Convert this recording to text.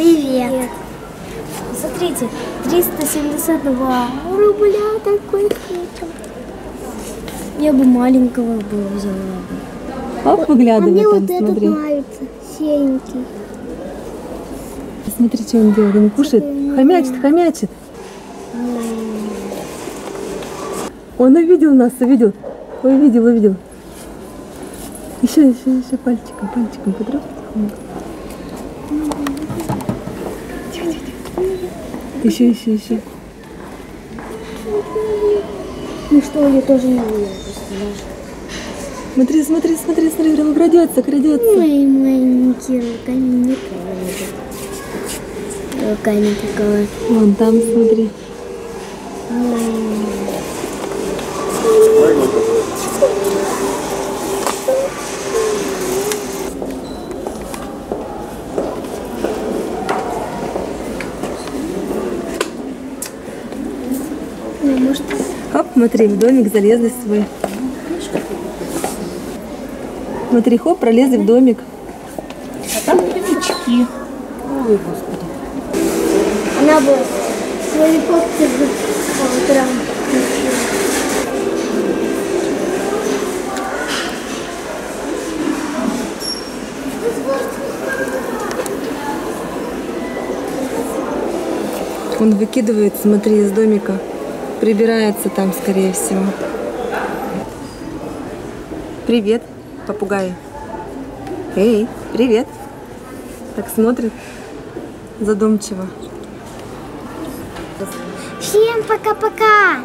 Привет. Смотрите, 372 рубля такой хочу. Я бы маленького бы взяла. Пап А выглядывает мне там, вот этот смотри. нравится, серенький. Смотри, что он делает. Он кушает. Хомячит, хомячит. Он увидел нас, увидел. Увидел, увидел. Еще, еще, еще пальчиком, пальчиком потрогай. Еще, еще, еще. Ну что, я тоже не буду. Смотри, смотри, смотри, смотри, прям крадется, крадется. Мои маленькие руками не трогают. Руками такого. Вон там, смотри. Ну, может, Хоп, смотри, в домик залезли свой. Смотри, хоп, пролезли в домик. она бы геликоптер бы по утрам. Он выкидывает, смотри, из домика. Прибирается там, скорее всего. Привет, попугай. Эй, привет. Так смотрит задумчиво. Всем пока-пока!